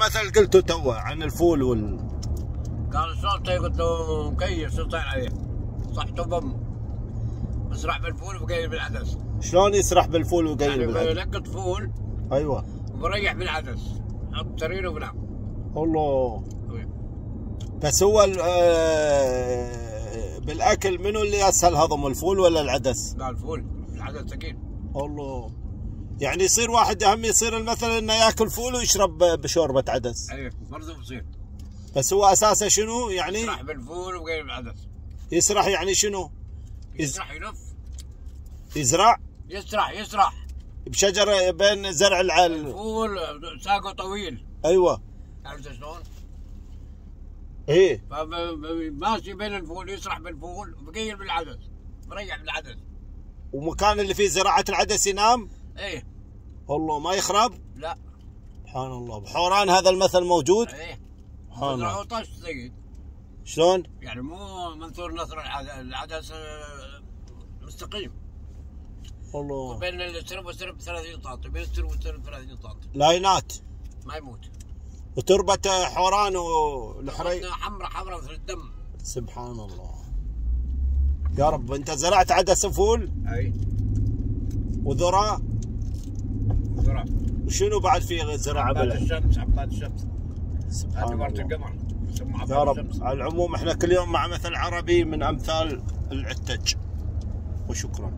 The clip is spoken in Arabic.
مثل قلته تو عن الفول وال قال صوتي قلت له مكيف صوتين عليه. صحته بم اسرع بالفول وبقيل بالعدس. شلون يسرح بالفول ويقيل يعني بالعدس؟ بلقط فول أيوه. وبريح بالعدس. حط ترينه وبنام. الله. بس هو آه، بالأكل منو اللي اسهل هضم الفول ولا العدس؟ لا الفول. العدس ثقيل الله. يعني يصير واحد أهم يصير المثل إنه يأكل فول ويشرب بشوربة عدس. إيه برضه بصير بس هو أساسه شنو؟ يعني يسرح بالفول وبقيل بالعدس يسرح يعني شنو؟ يسرح يلف يزرع؟ يسرح يسرح. بشجره بين زرع العل الفول ساقه طويل. أيوه. عرفت شلون؟ إيه. فماشي بين الفول يسرح بالفول وبقيل بالعدس. بريح بالعدس. ومكان اللي فيه زراعة العدس ينام؟ إيه. والله ما يخرب؟ لا. سبحان الله. بحوران هذا المثل موجود؟ إيه. سبحان الله طش سيد شلون؟ يعني مو منثور نثر العدس, مستقيم. والله. بين السرب والسرب 30 طاط بين السرب والسرب 30 طاط لاينات ما يموت. وتربة حوران والحري حمراء حمراء مثل الدم. سبحان الله. يا رب انت زرعت عدس فول أي. وذرة؟ زرع وشنو بعد في زراعة عباد بلع الشمس عباد الشمس. سبحان الله. القمر. يا رب. على العموم إحنا كل يوم مع مثل عربي من أمثال العتج. وشكرا.